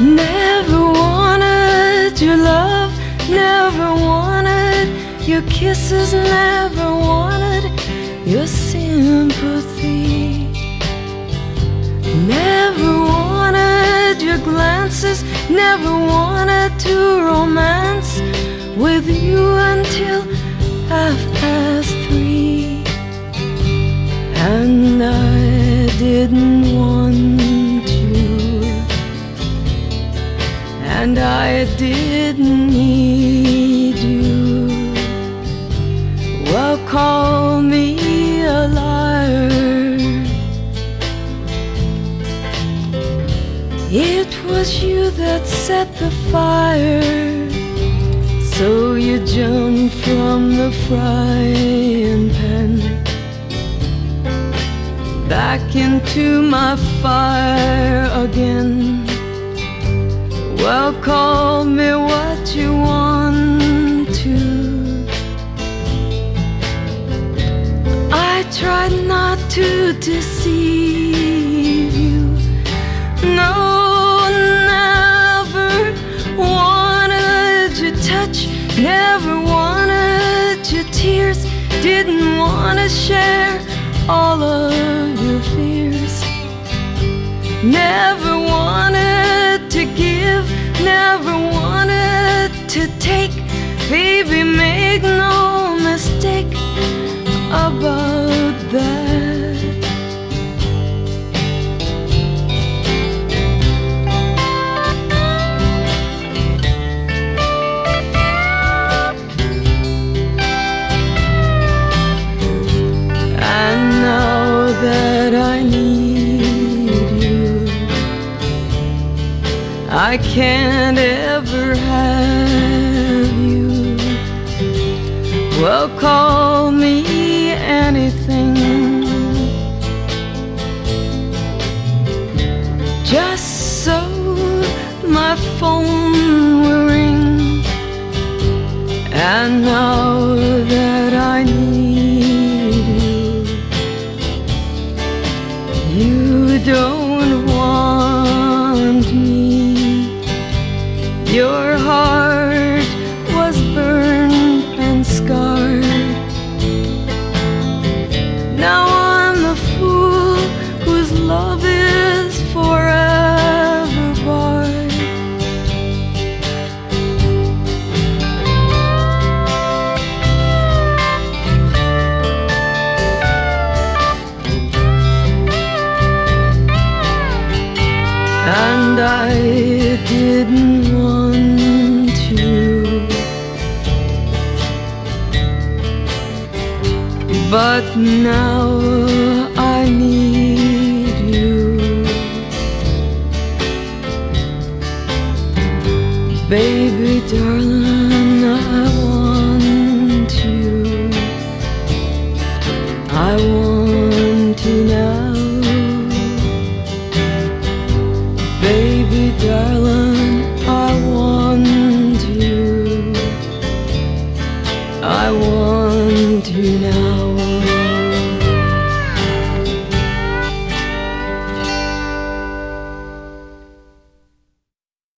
Never wanted your love, never wanted your kisses, never wanted your sympathy. Never wanted your glances, never wanted to romance with you until half past three. And I didn't and I didn't need you. Well, call me a liar. It was you that set the fire. So you jumped from the frying pan back into my fire again. Well, call me what you want to. I tried not to deceive you. No, never wanted your touch, never wanted your tears, didn't want to share all of your fears. Never wanted never wanted to take. Baby, make no mistake I can't ever have you. Well, call me anything. Just so my phone Now I need you. Baby darling, I want you. I want